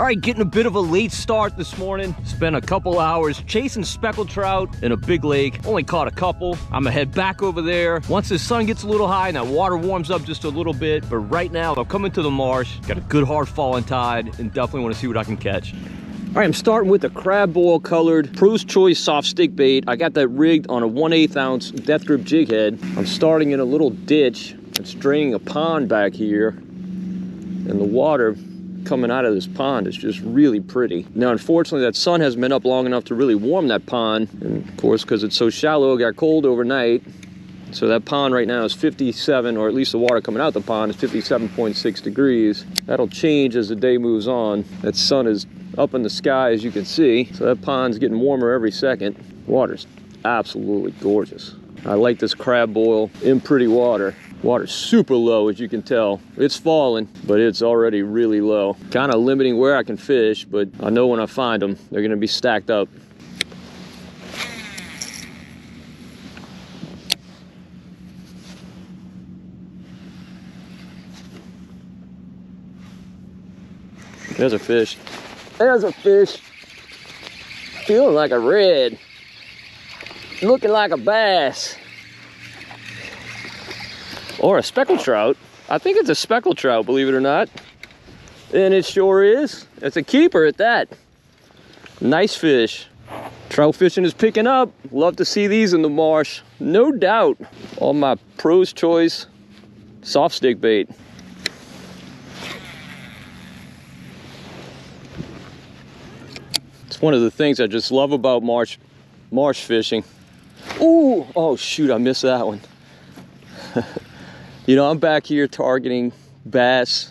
All right, getting a bit of a late start this morning. Spent a couple hours chasing speckled trout in a big lake. Only caught a couple. I'm gonna head back over there. Once the sun gets a little high and that water warms up just a little bit. But right now, I'm coming to the marsh. Got a good hard falling tide and definitely wanna see what I can catch. All right, I'm starting with a crab boil colored Pro's Choice soft stick bait. I got that rigged on a 1 8 ounce death grip jig head. I'm starting in a little ditch. It's draining a pond back here. And the water coming out of this pond is just really pretty. Now, unfortunately, that sun hasn't been up long enough to really warm that pond. And of course, because it's so shallow, it got cold overnight. So that pond right now is 57, or at least the water coming out the pond is 57.6 degrees. That'll change as the day moves on. That sun is up in the sky as you can see. So that pond's getting warmer every second. Water's absolutely gorgeous. I like this crab boil in pretty water. Water's super low as you can tell. It's falling, but it's already really low. Kind of limiting where I can fish, but I know when I find them, they're gonna be stacked up. There's a fish. There's a fish. Feeling like a red. Looking like a bass. Or a speckled trout. I think it's a speckled trout, believe it or not. And it sure is. It's a keeper at that. Nice fish. Trout fishing is picking up. Love to see these in the marsh. No doubt. All my Pro's Choice soft stick bait. It's one of the things I just love about marsh marsh fishing. Ooh, oh shoot, I missed that one. you know, I'm back here targeting bass,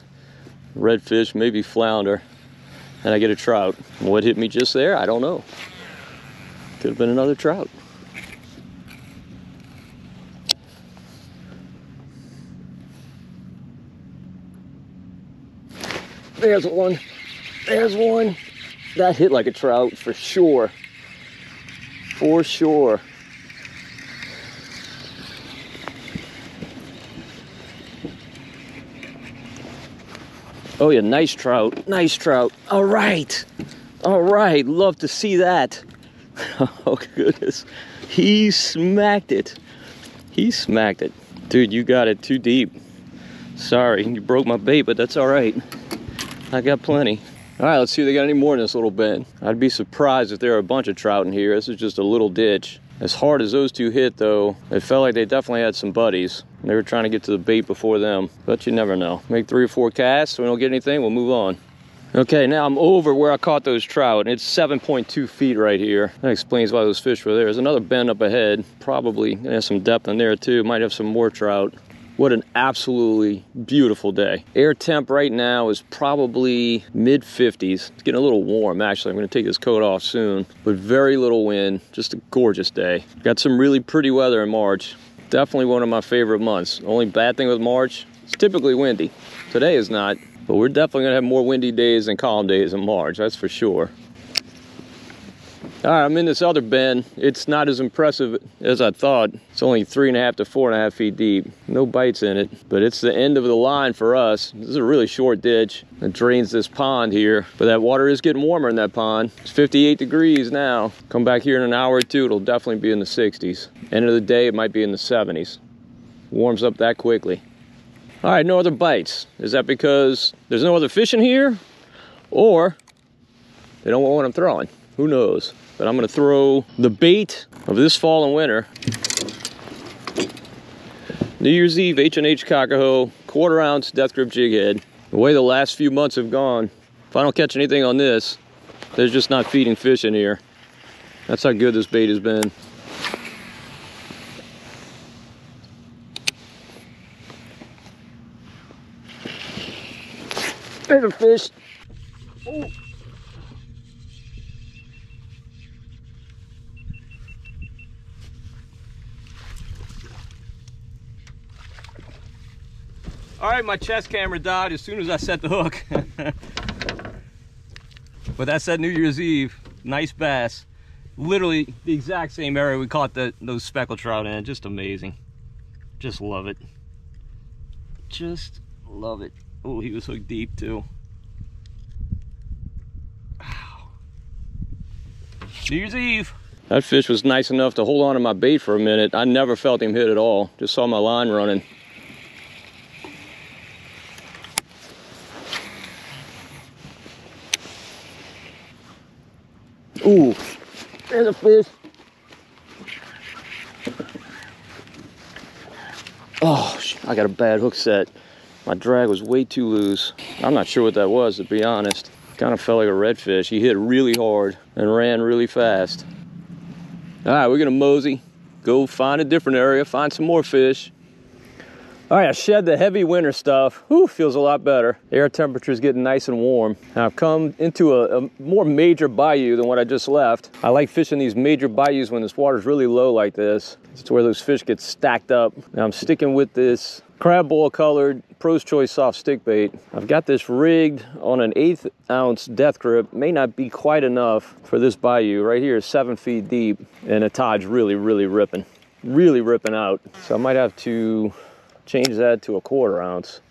redfish, maybe flounder, and I get a trout. What hit me just there? I don't know. Could have been another trout. There's one. There's one. That hit like a trout for sure. For sure. Oh yeah, nice trout, nice trout. All right, all right, love to see that. Oh goodness, he smacked it. He smacked it. Dude, you got it too deep. Sorry, you broke my bait, but that's all right. I got plenty. All right, let's see if they got any more in this little bend. I'd be surprised if there are a bunch of trout in here. This is just a little ditch. As hard as those two hit though, it felt like they definitely had some buddies. They were trying to get to the bait before them, but you never know. Make three or four casts, we don't get anything, we'll move on. Okay, now I'm over where I caught those trout. It's 7.2 feet right here. That explains why those fish were there. There's another bend up ahead. Probably has some depth in there too. Might have some more trout. What an absolutely beautiful day. Air temp right now is probably mid 50s. It's getting a little warm actually. I'm gonna take this coat off soon, but very little wind. Just a gorgeous day. Got some really pretty weather in March. Definitely one of my favorite months. Only bad thing with March, it's typically windy. Today is not, but we're definitely gonna have more windy days and calm days in March, that's for sure. All right, I'm in this other bend. It's not as impressive as I thought. It's only three and a half to four and a half feet deep. No bites in it, but it's the end of the line for us. This is a really short ditch that drains this pond here, but that water is getting warmer in that pond. It's 58 degrees now. Come back here in an hour or two, it'll definitely be in the 60s. End of the day, it might be in the 70s. Warms up that quickly. All right, no other bites. Is that because there's no other fish in here? Or they don't want what I'm throwing? Who knows? But I'm gonna throw the bait of this fall and winter. New Year's Eve H&H Cocahoe, quarter ounce death grip jig head. The way the last few months have gone, if I don't catch anything on this, there's just not feeding fish in here. That's how good this bait has been. There's a fish. Oh. All right, my chest camera died as soon as I set the hook. but that's that New Year's Eve. Nice bass. Literally the exact same area we caught the, those speckled trout in. Just amazing. Just love it. Just love it. Oh, he was hooked deep too. New Year's Eve. That fish was nice enough to hold on to my bait for a minute. I never felt him hit at all. Just saw my line running. Ooh, there's a fish. Oh, I got a bad hook set. My drag was way too loose. I'm not sure what that was, to be honest. Kind of felt like a redfish. He hit really hard and ran really fast. All right, we're gonna mosey, go find a different area, find some more fish. All right, I shed the heavy winter stuff. Whew, feels a lot better. Air temperature is getting nice and warm. Now I've come into a, a, more major bayou than what I just left. I like fishing these major bayous when this water's really low like this. It's where those fish get stacked up. Now I'm sticking with this crab boil colored Pro's Choice soft stick bait. I've got this rigged on an eighth ounce death grip. May not be quite enough for this bayou. Right here is seven feet deep and the tide's really, really ripping. Really ripping out. So I might have to change that to a quarter ounce.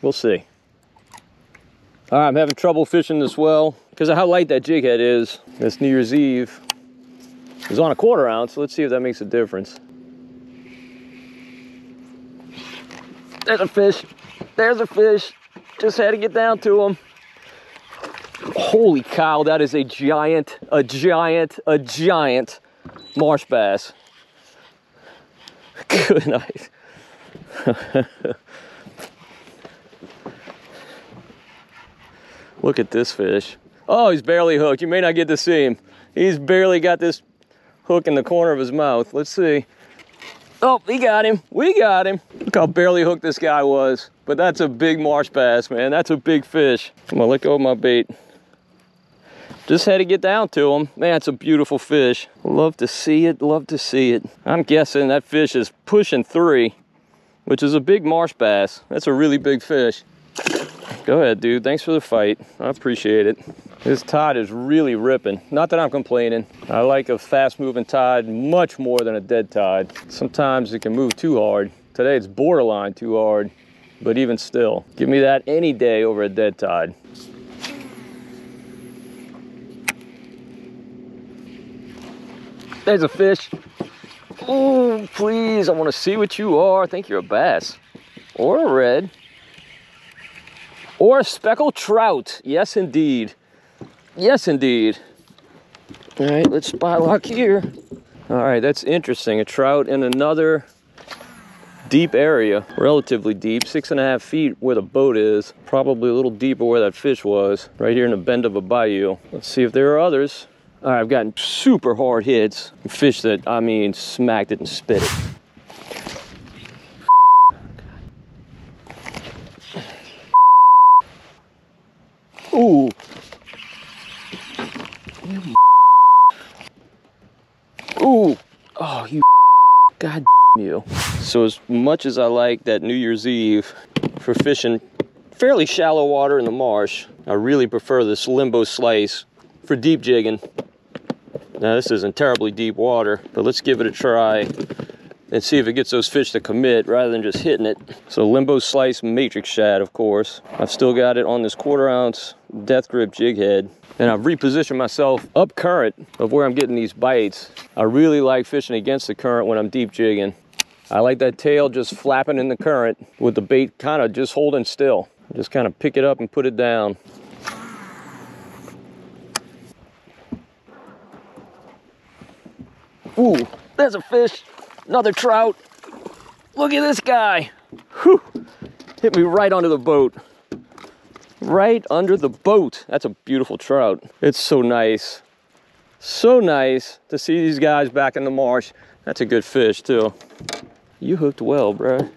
We'll see. All right, I'm having trouble fishing this well because of how light that jig head is. This New Year's Eve is on a quarter ounce. So let's see if that makes a difference. There's a fish. There's a fish. Just had to get down to him. Holy cow, that is a giant, a giant, a giant marsh bass. Good night. Look at this fish. Oh, he's barely hooked. You may not get to see him. He's barely got this hook in the corner of his mouth. Let's see. Oh, we got him. We got him. Look how barely hooked this guy was. But that's a big marsh bass, man. That's a big fish. I'm gonna let go of my bait. Just had to get down to him. Man, it's a beautiful fish. Love to see it, love to see it. I'm guessing that fish is pushing three which is a big marsh bass. That's a really big fish. Go ahead, dude. Thanks for the fight. I appreciate it. This tide is really ripping. Not that I'm complaining. I like a fast moving tide much more than a dead tide. Sometimes it can move too hard. Today it's borderline too hard, but even still, give me that any day over a dead tide. There's a fish. Oh, please, I want to see what you are. I think you're a bass. Or a red. Or a speckled trout. Yes, indeed. Yes, indeed. All right, let's spot lock here. All right, that's interesting. A trout in another deep area, relatively deep, six and a half feet where the boat is, probably a little deeper where that fish was, right here in the bend of a bayou. Let's see if there are others. I've gotten super hard hits. Fish that, I mean, smacked it and spit it. Ooh. Ooh. Oh, you God you. So as much as I like that New Year's Eve for fishing fairly shallow water in the marsh, I really prefer this limbo slice for deep jigging now this isn't terribly deep water, but let's give it a try and see if it gets those fish to commit rather than just hitting it. So limbo slice matrix shad, of course. I've still got it on this quarter ounce death grip jig head. And I've repositioned myself up current of where I'm getting these bites. I really like fishing against the current when I'm deep jigging. I like that tail just flapping in the current with the bait kind of just holding still. Just kind of pick it up and put it down. Ooh, there's a fish. Another trout. Look at this guy. Whew. Hit me right under the boat. Right under the boat. That's a beautiful trout. It's so nice. So nice to see these guys back in the marsh. That's a good fish too. You hooked well, bro.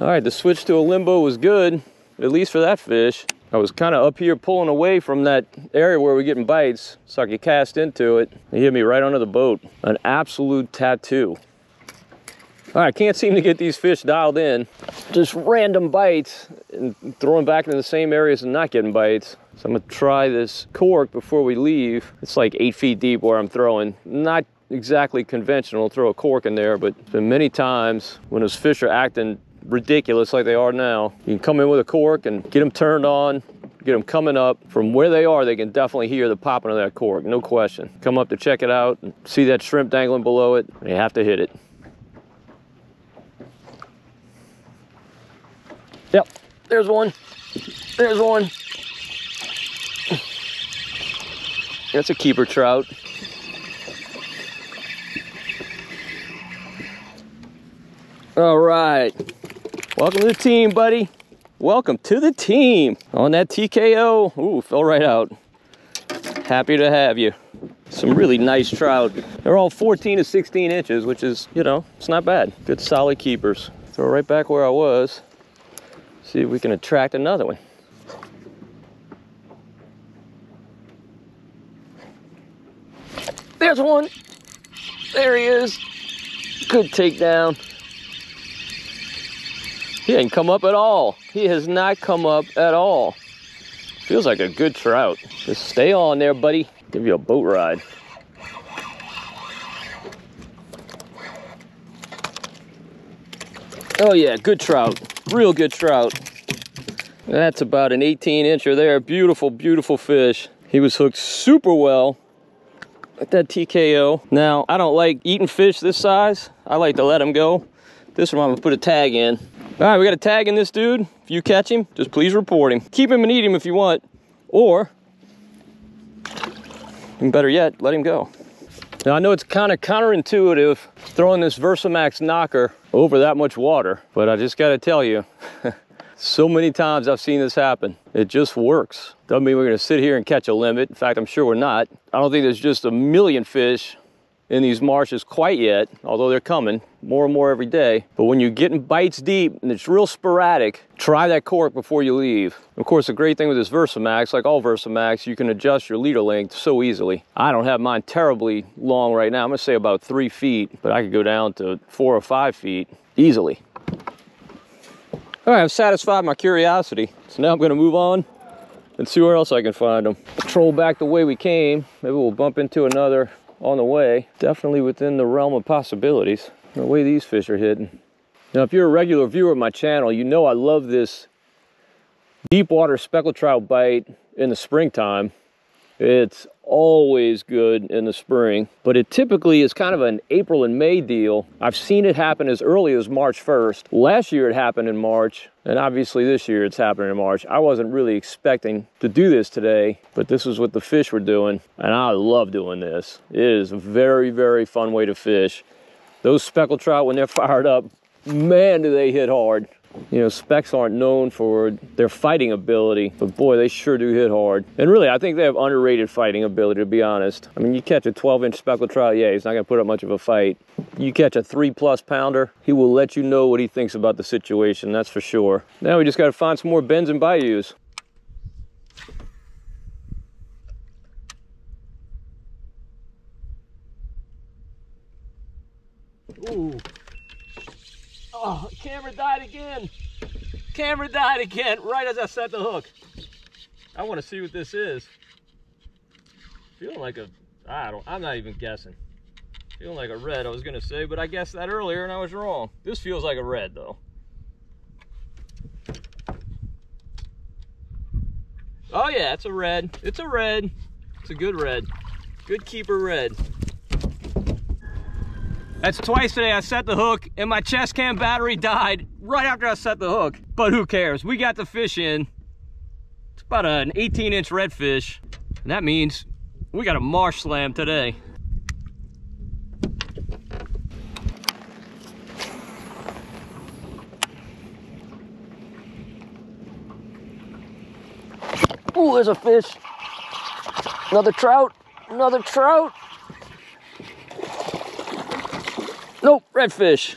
All right, the switch to a limbo was good, at least for that fish. I was kind of up here pulling away from that area where we're getting bites, so I could cast into it. He hit me right under the boat. An absolute tattoo. All right, can't seem to get these fish dialed in. Just random bites and throwing back into the same areas and not getting bites. So I'm gonna try this cork before we leave. It's like eight feet deep where I'm throwing. Not exactly conventional, throw a cork in there, but been many times when those fish are acting ridiculous like they are now. You can come in with a cork and get them turned on, get them coming up from where they are. They can definitely hear the popping of that cork, no question. Come up to check it out, and see that shrimp dangling below it. You have to hit it. Yep, there's one. There's one. That's a keeper trout. All right. Welcome to the team, buddy. Welcome to the team. On that TKO. Ooh, fell right out. Happy to have you. Some really nice trout. They're all 14 to 16 inches, which is, you know, it's not bad. Good solid keepers. Throw right back where I was. See if we can attract another one. There's one. There he is. Good takedown. He didn't come up at all. He has not come up at all. Feels like a good trout. Just stay on there, buddy. Give you a boat ride. Oh yeah, good trout. Real good trout. That's about an 18 incher there. Beautiful, beautiful fish. He was hooked super well at that TKO. Now, I don't like eating fish this size. I like to let them go. This one I'm gonna put a tag in. All right, we got a tag in this dude. If you catch him, just please report him. Keep him and eat him if you want, or, even better yet, let him go. Now I know it's kind of counterintuitive throwing this Versamaxx knocker over that much water, but I just gotta tell you, so many times I've seen this happen. It just works. Doesn't mean we're gonna sit here and catch a limit. In fact, I'm sure we're not. I don't think there's just a million fish in these marshes quite yet, although they're coming more and more every day. But when you're getting bites deep and it's real sporadic, try that cork before you leave. Of course, the great thing with this Versamaxx, like all Versamaxx, you can adjust your leader length so easily. I don't have mine terribly long right now. I'm gonna say about three feet, but I could go down to four or five feet easily. All right, I've satisfied my curiosity. So now I'm gonna move on and see where else I can find them. Troll back the way we came. Maybe we'll bump into another on the way. Definitely within the realm of possibilities. The way these fish are hitting. Now, if you're a regular viewer of my channel, you know I love this deep water speckled trout bite in the springtime. It's always good in the spring, but it typically is kind of an April and May deal. I've seen it happen as early as March 1st. Last year it happened in March, and obviously this year it's happening in March. I wasn't really expecting to do this today, but this is what the fish were doing, and I love doing this. It is a very, very fun way to fish. Those speckled trout, when they're fired up, man, do they hit hard. You know, specks aren't known for their fighting ability, but boy, they sure do hit hard. And really, I think they have underrated fighting ability, to be honest. I mean, you catch a 12 inch speckled trout, yeah, he's not gonna put up much of a fight. You catch a three plus pounder, he will let you know what he thinks about the situation, that's for sure. Now we just gotta find some more bends and bayous. Ooh. Oh, camera died again. Camera died again right as I set the hook. I want to see what this is. Feeling like a, I don't, I'm not even guessing. Feeling like a red, I was going to say, but I guessed that earlier and I was wrong. This feels like a red though. Oh yeah, it's a red. It's a red. It's a good red. Good keeper red. That's twice today I set the hook and my chest cam battery died right after I set the hook. But who cares? We got the fish in. It's about an 18 inch redfish. And that means we got a marsh slam today. Ooh, there's a fish. Another trout. Another trout. Nope, redfish.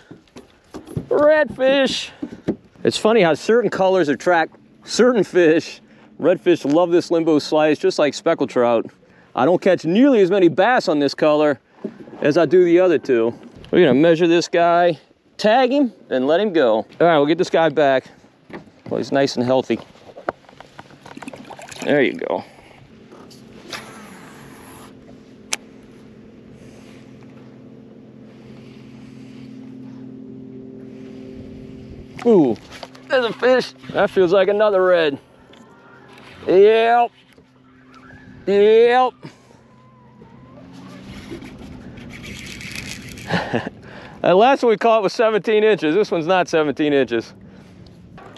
Redfish. It's funny how certain colors attract certain fish. Redfish love this limbo slice just like speckled trout. I don't catch nearly as many bass on this color as I do the other two. We're gonna measure this guy, tag him, and let him go. All right, we'll get this guy back. Well, he's nice and healthy. There you go. Ooh, there's a fish. That feels like another red. Yep. Yep. that last one we caught was 17 inches. This one's not 17 inches.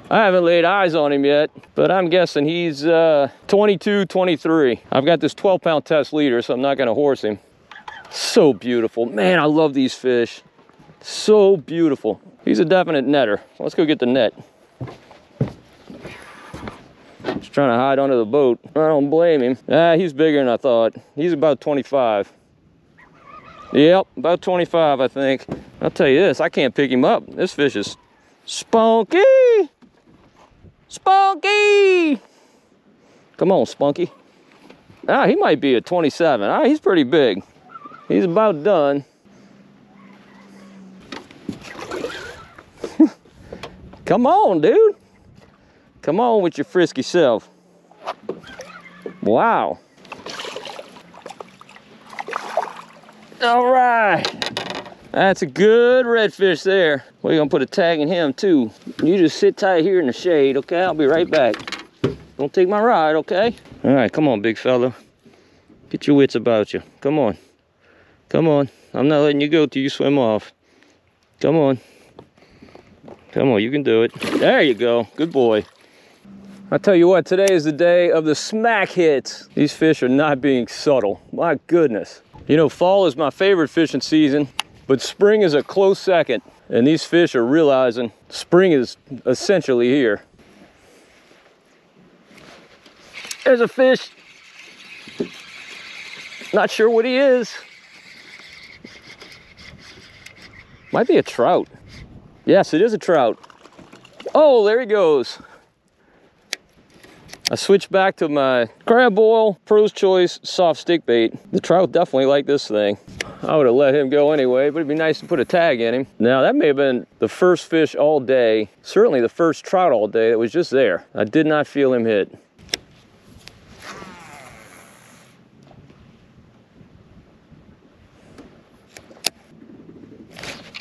I haven't laid eyes on him yet, but I'm guessing he's uh, 22, 23. I've got this 12 pound test leader, so I'm not gonna horse him. So beautiful. Man, I love these fish. So beautiful. He's a definite netter. Let's go get the net. Just trying to hide under the boat. I don't blame him. Ah, he's bigger than I thought. He's about 25. Yep, about 25, I think. I'll tell you this, I can't pick him up. This fish is spunky. Spunky! Come on, Spunky. Ah, he might be a 27. Ah, he's pretty big. He's about done. Come on, dude. Come on with your frisky self. Wow. All right. That's a good redfish there. We're gonna put a tag in him too. You just sit tight here in the shade, okay? I'll be right back. Don't take my ride, okay? All right, come on, big fella. Get your wits about you. Come on. Come on. I'm not letting you go till you swim off. Come on. Come on, you can do it. There you go. Good boy. I tell you what, today is the day of the smack hits. These fish are not being subtle. My goodness. You know, fall is my favorite fishing season, but spring is a close second. And these fish are realizing spring is essentially here. There's a fish. Not sure what he is. Might be a trout. Yes, it is a trout. Oh, there he goes. I switched back to my crab boil pro's choice soft stick bait. The trout definitely like this thing. I would have let him go anyway but it'd be nice to put a tag in him. Now that may have been the first fish all day certainly the first trout all day that was just there. I did not feel him hit.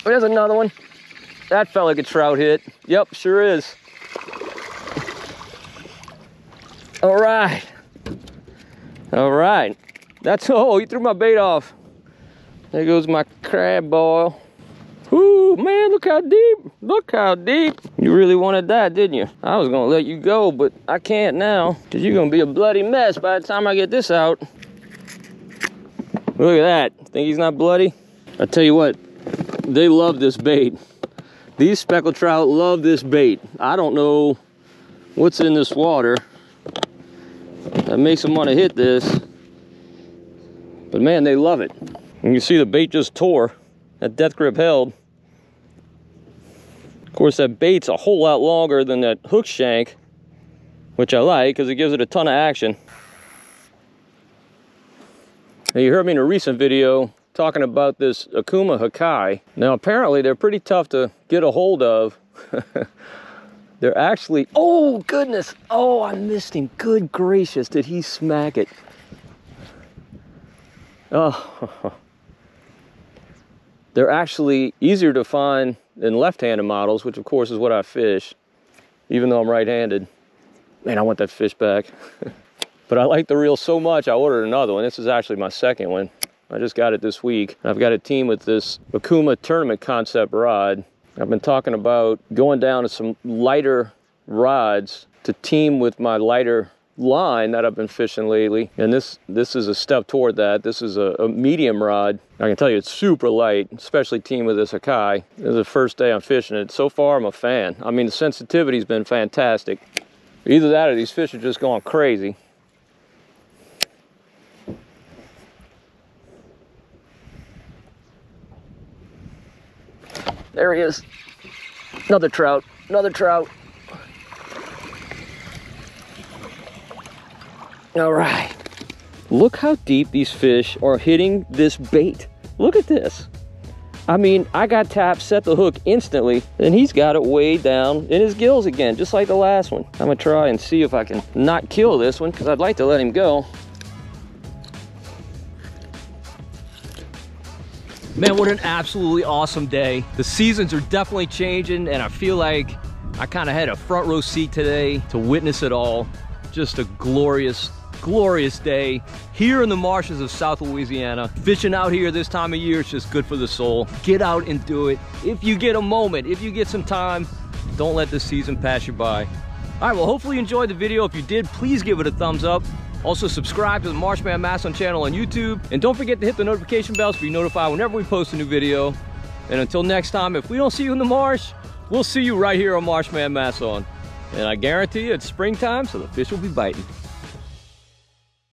Oh, there's another one that felt like a trout hit yep sure is All right. All right. That's, oh, he threw my bait off. There goes my crab boil. Ooh, man, look how deep. Look how deep. You really wanted that, didn't you? I was gonna let you go, but I can't now, because you're gonna be a bloody mess by the time I get this out. Look at that. Think he's not bloody? I tell you what, they love this bait. These speckled trout love this bait. I don't know what's in this water that makes them want to hit this. But man, they love it. And you see the bait just tore. That death grip held. Of course, that bait's a whole lot longer than that hook shank, which I like because it gives it a ton of action. Now, you heard me in a recent video talking about this Okuma Hakai. Now, apparently, they're pretty tough to get a hold of. They're actually, oh goodness. Oh, I missed him. Good gracious, did he smack it? Oh, they're actually easier to find than left-handed models, which of course is what I fish, even though I'm right-handed. Man, I want that fish back. but I like the reel so much, I ordered another one. This is actually my second one. I just got it this week. I've got a team with this Okuma tournament concept rod I've been talking about going down to some lighter rods to team with my lighter line that I've been fishing lately. And this this is a step toward that. This is a, a medium rod. I can tell you it's super light, especially team with this Hakai. This is the first day I'm fishing it. So far I'm a fan. I mean the sensitivity's been fantastic. Either that or these fish are just going crazy. There he is. Another trout, another trout. All right. Look how deep these fish are hitting this bait. Look at this. I mean, I got tapped, set the hook instantly, and he's got it way down in his gills again, just like the last one. I'm gonna try and see if I can not kill this one, because I'd like to let him go. Man, what an absolutely awesome day. The seasons are definitely changing and I feel like I kind of had a front row seat today to witness it all. just a glorious, glorious day here in the marshes of South Louisiana. Fishing out here this time of year is just good for the soul. Get out and do it. If you get a moment, if you get some time, don't let this season pass you by. All right, well, hopefully you enjoyed the video. If you did, please give it a thumbs up. Also subscribe to the Marshman Masson channel on YouTube. And don't forget to hit the notification bell so be notified whenever we post a new video. And until next time, if we don't see you in the marsh, we'll see you right here on Marshman Masson. And I guarantee you it's springtime, so the fish will be biting.